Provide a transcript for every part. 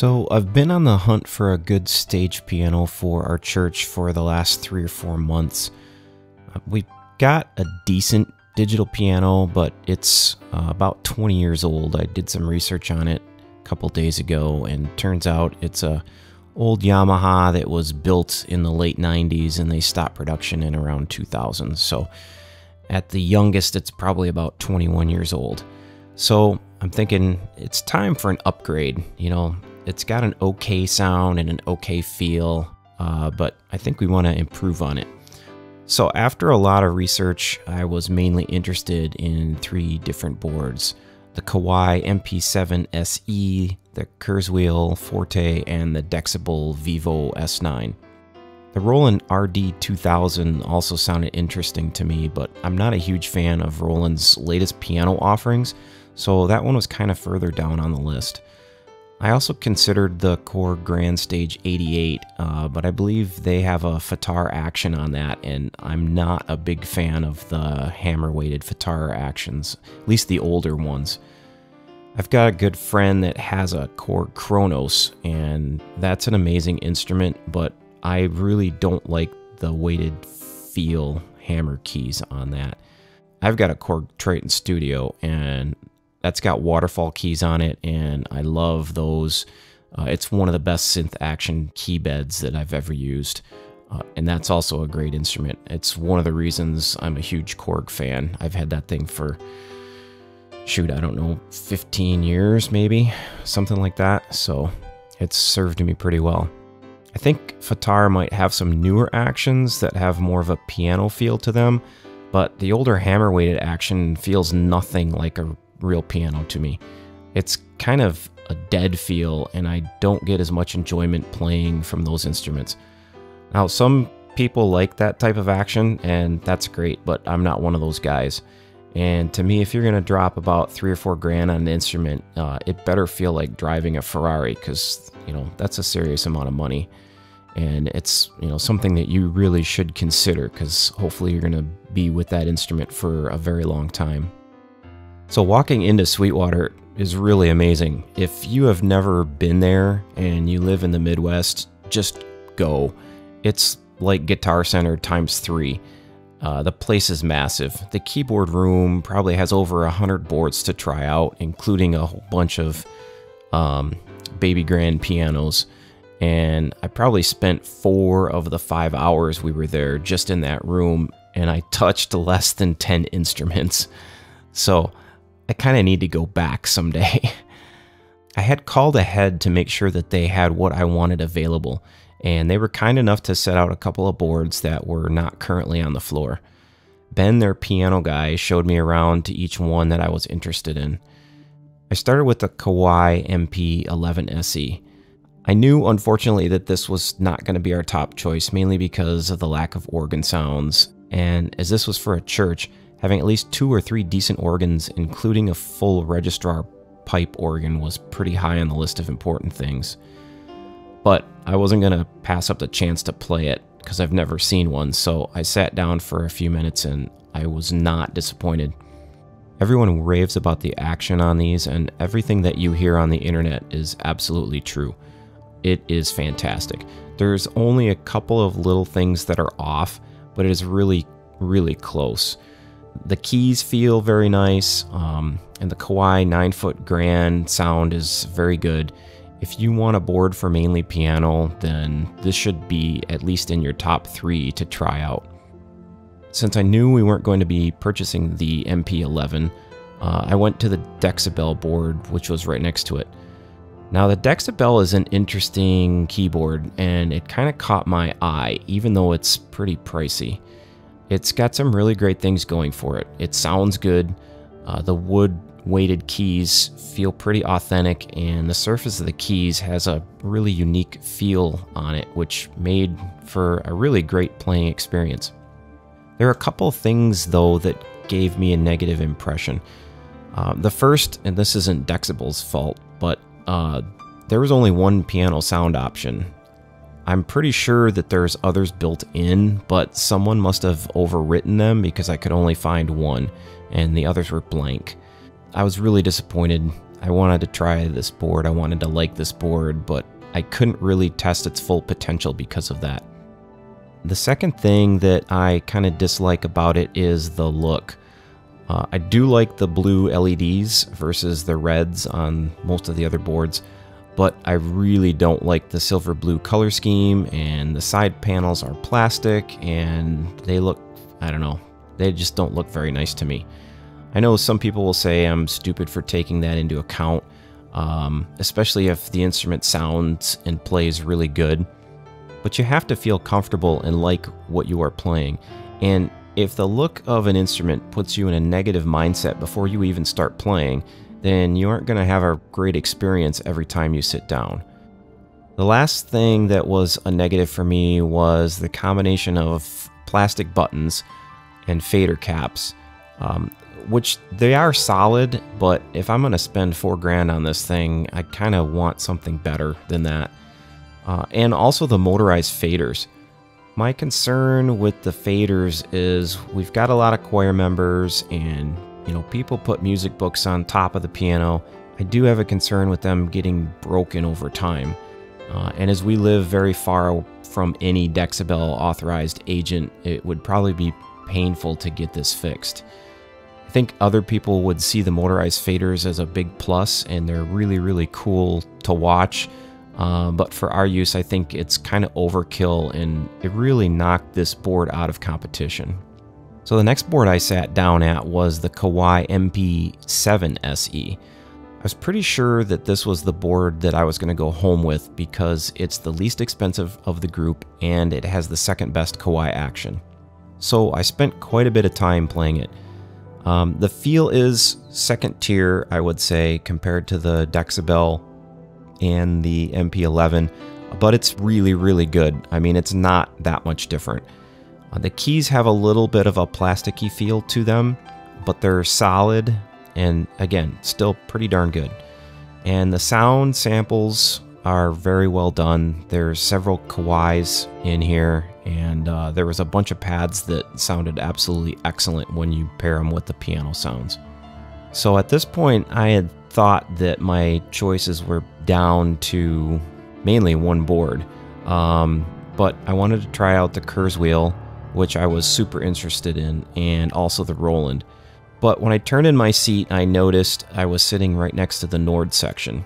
So, I've been on the hunt for a good stage piano for our church for the last three or four months. Uh, we got a decent digital piano, but it's uh, about 20 years old. I did some research on it a couple days ago, and turns out it's a old Yamaha that was built in the late 90s, and they stopped production in around 2000. So, at the youngest, it's probably about 21 years old. So, I'm thinking it's time for an upgrade. You know, it's got an okay sound and an okay feel, uh, but I think we want to improve on it. So, after a lot of research, I was mainly interested in three different boards the Kawai MP7 SE, the Kurzweil Forte, and the Dexibell Vivo S9. The Roland RD2000 also sounded interesting to me, but I'm not a huge fan of Roland's latest piano offerings, so that one was kind of further down on the list. I also considered the Korg Grand Stage 88, uh, but I believe they have a FATAR action on that, and I'm not a big fan of the hammer weighted FATAR actions, at least the older ones. I've got a good friend that has a Korg Kronos, and that's an amazing instrument, but I really don't like the weighted feel hammer keys on that. I've got a Korg Triton Studio, and that's got waterfall keys on it, and I love those. Uh, it's one of the best synth action key beds that I've ever used. Uh, and that's also a great instrument. It's one of the reasons I'm a huge Korg fan. I've had that thing for, shoot, I don't know, 15 years maybe, something like that. So it's served me pretty well. I think FATAR might have some newer actions that have more of a piano feel to them, but the older hammer weighted action feels nothing like a real piano to me. It's kind of a dead feel, and I don't get as much enjoyment playing from those instruments. Now, some people like that type of action, and that's great, but I'm not one of those guys. And to me, if you're going to drop about three or four grand on an instrument, uh, it better feel like driving a Ferrari because, you know, that's a serious amount of money. And it's, you know, something that you really should consider because hopefully you're going to be with that instrument for a very long time. So, walking into Sweetwater is really amazing. If you have never been there and you live in the Midwest, just go. It's like Guitar Center times three. Uh, the place is massive. The keyboard room probably has over a hundred boards to try out, including a whole bunch of um, baby grand pianos. And I probably spent four of the five hours we were there just in that room, and I touched less than 10 instruments. So I kind of need to go back someday. I had called ahead to make sure that they had what I wanted available, and they were kind enough to set out a couple of boards that were not currently on the floor. Ben, their piano guy, showed me around to each one that I was interested in. I started with the Kawai MP11 SE. I knew, unfortunately, that this was not going to be our top choice, mainly because of the lack of organ sounds, and as this was for a church, Having at least two or three decent organs, including a full registrar pipe organ, was pretty high on the list of important things. But I wasn't going to pass up the chance to play it because I've never seen one, so I sat down for a few minutes and I was not disappointed. Everyone raves about the action on these, and everything that you hear on the internet is absolutely true. It is fantastic. There's only a couple of little things that are off, but it is really, really close. The keys feel very nice, um, and the Kawai 9 foot grand sound is very good. If you want a board for mainly piano, then this should be at least in your top three to try out. Since I knew we weren't going to be purchasing the MP11, uh, I went to the Dexibell board, which was right next to it. Now, the Dexibell is an interesting keyboard, and it kind of caught my eye, even though it's pretty pricey. It's got some really great things going for it. It sounds good. Uh, the wood weighted keys feel pretty authentic, and the surface of the keys has a really unique feel on it, which made for a really great playing experience. There are a couple things, though, that gave me a negative impression. Uh, the first, and this isn't Dexibell's fault, but uh, there was only one piano sound option, I'm pretty sure that there's others built in, but someone must have overwritten them because I could only find one, and the others were blank. I was really disappointed. I wanted to try this board. I wanted to like this board, but I couldn't really test its full potential because of that. The second thing that I kind of dislike about it is the look. Uh, I do like the blue LEDs versus the reds on most of the other boards, but I really don't like the silver blue color scheme and the side panels are plastic and they look, I don't know, they just don't look very nice to me. I know some people will say I'm stupid for taking that into account, um, especially if the instrument sounds and plays really good but you have to feel comfortable and like what you are playing. And if the look of an instrument puts you in a negative mindset before you even start playing, then you aren't going to have a great experience every time you sit down. The last thing that was a negative for me was the combination of plastic buttons and fader caps, um, which they are solid, but if I'm going to spend four grand on this thing, I kind of want something better than that uh, and also the motorized faders. My concern with the faders is we've got a lot of choir members and you know people put music books on top of the piano. I do have a concern with them getting broken over time. Uh, and as we live very far from any Dexibell authorized agent, it would probably be painful to get this fixed. I think other people would see the motorized faders as a big plus and they're really, really cool to watch. Uh, but for our use, I think it's kind of overkill and it really knocked this board out of competition. So the next board I sat down at was the Kawai MP7 SE. I was pretty sure that this was the board that I was going to go home with because it's the least expensive of the group and it has the second best Kawai action. So I spent quite a bit of time playing it. Um, the feel is second tier, I would say, compared to the Dexibell and the MP11, but it's really, really good. I mean, it's not that much different. Uh, the keys have a little bit of a plasticky feel to them, but they're solid and again, still pretty darn good. And the sound samples are very well done. There's several kawais in here, and uh, there was a bunch of pads that sounded absolutely excellent when you pair them with the piano sounds. So at this point, I had thought that my choices were down to mainly one board. Um, but I wanted to try out the Kurzweil, which I was super interested in, and also the Roland. But when I turned in my seat, I noticed I was sitting right next to the Nord section.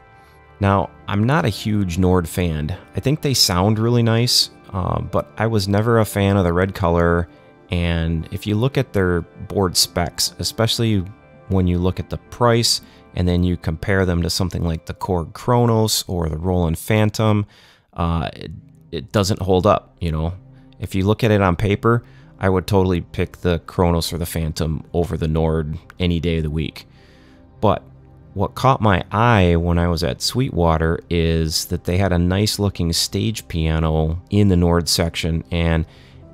Now, I'm not a huge Nord fan. I think they sound really nice, uh, but I was never a fan of the red color. And if you look at their board specs, especially when you look at the price and then you compare them to something like the Korg Kronos or the Roland Fantom, uh, it, it doesn't hold up. You know, if you look at it on paper, I would totally pick the Kronos or the Fantom over the Nord any day of the week. But what caught my eye when I was at Sweetwater is that they had a nice looking stage piano in the Nord section and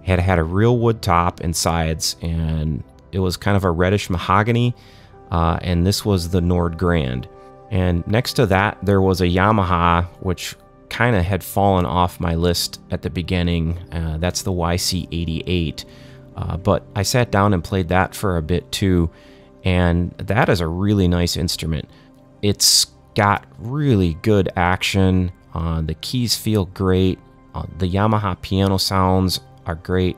had had a real wood top and sides and it was kind of a reddish mahogany uh, and this was the Nord Grand. And next to that, there was a Yamaha, which kind of had fallen off my list at the beginning. Uh, that's the YC88. Uh, but I sat down and played that for a bit too, and that is a really nice instrument. It's got really good action. Uh, the keys feel great. Uh, the Yamaha piano sounds are great,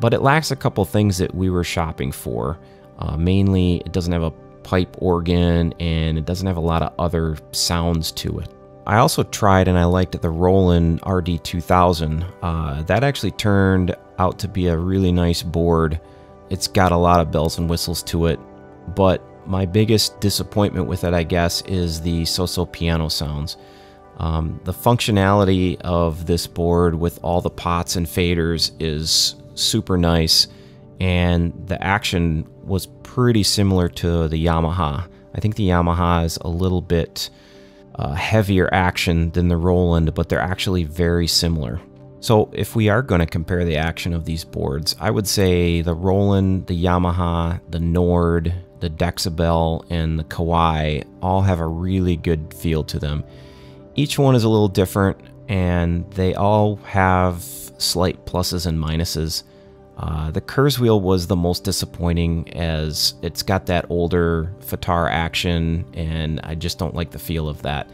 but it lacks a couple things that we were shopping for. Uh, mainly, it doesn't have a pipe organ and it doesn't have a lot of other sounds to it. I also tried and I liked the Roland RD2000. Uh, that actually turned out to be a really nice board. It's got a lot of bells and whistles to it, but my biggest disappointment with it, I guess, is the so-so piano sounds. Um, the functionality of this board with all the pots and faders is super nice, and the action was pretty similar to the Yamaha. I think the Yamaha is a little bit uh, heavier action than the Roland, but they're actually very similar. So if we are going to compare the action of these boards, I would say the Roland, the Yamaha, the Nord, the Dexibell, and the Kawai all have a really good feel to them. Each one is a little different, and they all have slight pluses and minuses. Uh, the Kurzweil was the most disappointing as it's got that older FATAR action, and I just don't like the feel of that.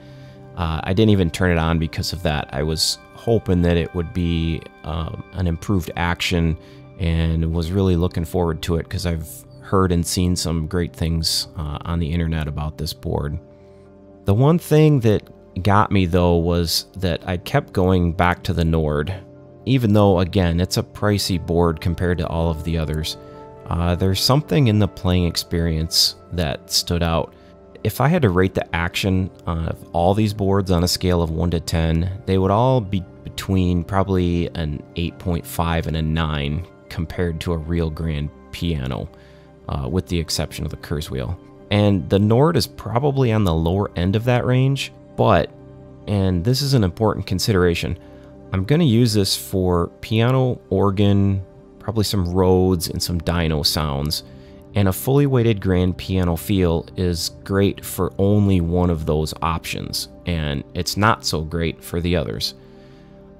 Uh, I didn't even turn it on because of that. I was hoping that it would be um, an improved action and was really looking forward to it because I've heard and seen some great things uh, on the internet about this board. The one thing that got me though was that I kept going back to the Nord even though, again, it's a pricey board compared to all of the others, uh, there's something in the playing experience that stood out. If I had to rate the action of all these boards on a scale of 1 to 10, they would all be between probably an 8.5 and a 9 compared to a real grand piano, uh, with the exception of the Kurzweil. And the Nord is probably on the lower end of that range, but, and this is an important consideration, I'm going to use this for piano, organ, probably some Rhodes and some dyno sounds. And a fully weighted grand piano feel is great for only one of those options, and it's not so great for the others.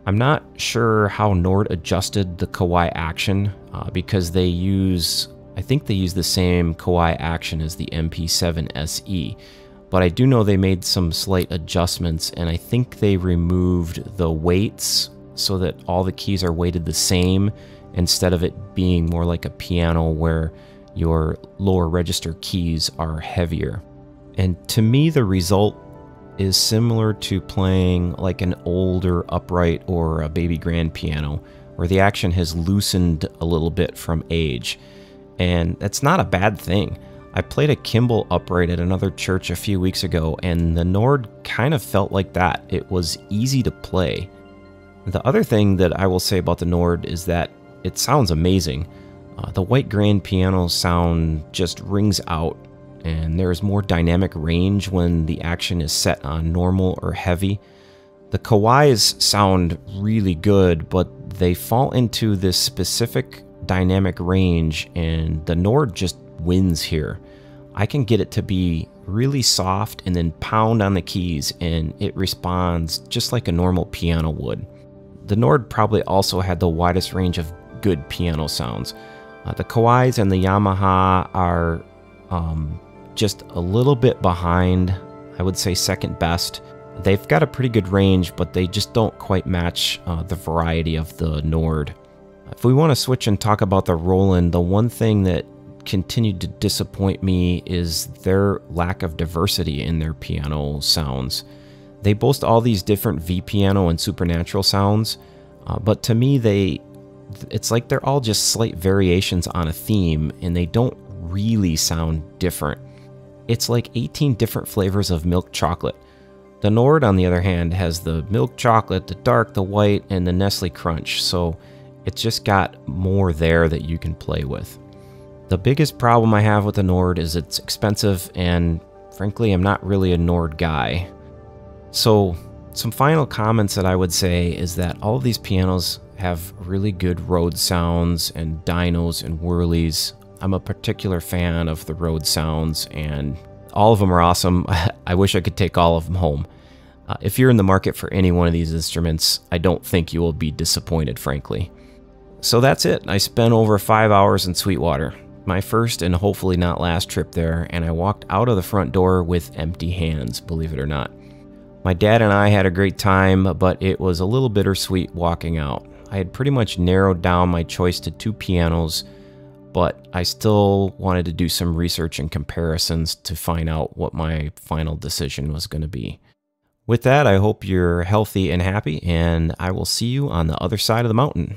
I'm not sure how Nord adjusted the Kawai action uh, because they use, I think they use the same Kawai action as the MP7 SE, but I do know they made some slight adjustments and I think they removed the weights so that all the keys are weighted the same instead of it being more like a piano where your lower register keys are heavier. And to me, the result is similar to playing like an older upright or a baby grand piano, where the action has loosened a little bit from age. And that's not a bad thing. I played a Kimball upright at another church a few weeks ago, and the Nord kind of felt like that. It was easy to play. The other thing that I will say about the Nord is that it sounds amazing. Uh, the white grand piano sound just rings out, and there is more dynamic range when the action is set on normal or heavy. The Kawais sound really good, but they fall into this specific dynamic range, and the Nord just wins here. I can get it to be really soft and then pound on the keys and it responds just like a normal piano would. The Nord probably also had the widest range of good piano sounds. Uh, the Kawais and the Yamaha are um, just a little bit behind, I would say second best. They've got a pretty good range, but they just don't quite match uh, the variety of the Nord. If we want to switch and talk about the Roland, the one thing that continued to disappoint me is their lack of diversity in their piano sounds. They boast all these different V piano and supernatural sounds, uh, but to me they it's like they're all just slight variations on a theme and they don't really sound different. It's like 18 different flavors of milk chocolate. The Nord, on the other hand, has the milk chocolate, the dark, the white, and the Nestle Crunch, so it's just got more there that you can play with. The biggest problem I have with the Nord is it's expensive and frankly I'm not really a Nord guy. So some final comments that I would say is that all of these pianos have really good Rhodes sounds and dynos and Wurlies. I'm a particular fan of the Rhodes sounds and all of them are awesome. I wish I could take all of them home. Uh, if you're in the market for any one of these instruments, I don't think you will be disappointed, frankly. So that's it. I spent over five hours in Sweetwater my first and hopefully not last trip there, and I walked out of the front door with empty hands, believe it or not. My dad and I had a great time, but it was a little bittersweet walking out. I had pretty much narrowed down my choice to two pianos, but I still wanted to do some research and comparisons to find out what my final decision was going to be. With that, I hope you're healthy and happy, and I will see you on the other side of the mountain.